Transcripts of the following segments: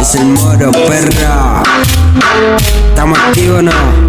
Es el moro, perra. ¿Estamos activos o no?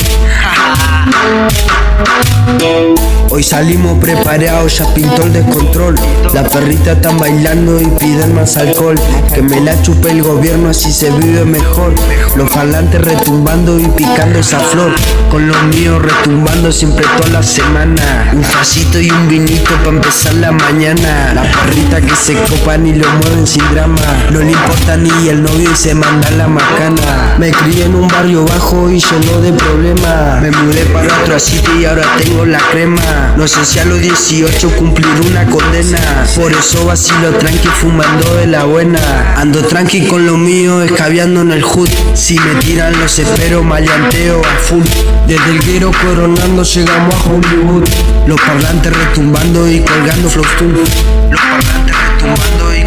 Hoy salimos preparados, ya pintó el descontrol. Las perritas están bailando y piden más alcohol. Que me la chupe el gobierno, así se vive mejor. Los falantes retumbando y picando esa flor. Con los míos retumbando siempre toda la semana. Un facito y un vinito para empezar la mañana. Las perritas que se copan y lo mueven sin drama. No le importa ni el novio y se manda la macana. Me crié en un barrio bajo y lleno de problemas. Me mudé para otro sitio y ahora tengo la crema. No sé si a los 18 cumplir una condena. Por eso vacilo tranqui fumando de la buena. Ando tranqui con lo mío, escabeando en el hood. Si me tiran los espero, maleanteo a full. Desde el guero coronando llegamos a Hollywood. Los parlantes retumbando y colgando flow Los parlantes retumbando y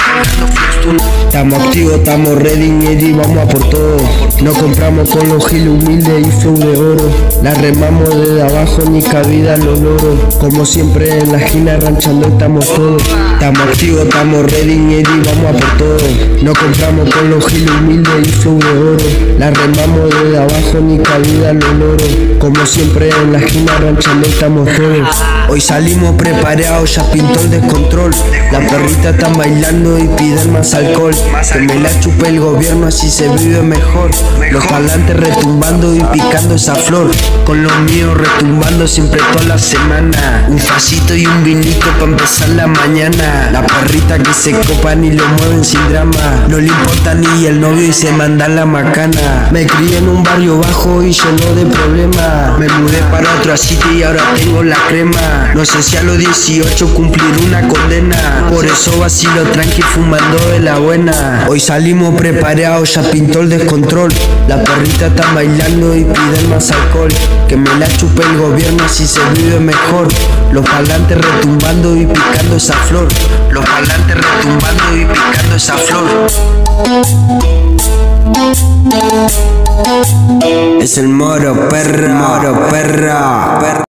Estamos activos, estamos ready, y vamos a por todo. No compramos con los giles humildes y flow de oro. La remamos desde abajo, ni cabida lo logro. Como siempre en la esquina ranchando estamos todos. Estamos activos, estamos ready, y vamos a por todo. No compramos con los giles humildes y flow de oro. La remamos desde abajo, ni cabida lo logro. Como siempre en la esquina ranchando estamos todos. Hoy salimos preparados, ya pintó el descontrol. Las perritas están bailando y piden más alcohol. Que me la chupe el gobierno, así se vive mejor. Los parlantes retumbando y picando esa flor. Con los míos retumbando siempre toda la semana. Un facito y un vinito para empezar la mañana. La perrita que se copan y lo mueven sin drama. No le importa ni el novio y se manda la macana. Me crié en un barrio bajo y lleno de problemas. Me mudé para otro sitio y ahora tengo la crema. No sé si a los 18 cumplir una condena. Por eso vacilo tranqui fumando de la buena. Hoy salimos preparados, ya pintó el descontrol. La perrita está bailando y piden más alcohol. Que me la chupe el gobierno, así se vive mejor. Los parlantes retumbando y picando esa flor. Los parlantes retumbando y picando esa flor. Es el moro, perra, moro, perra.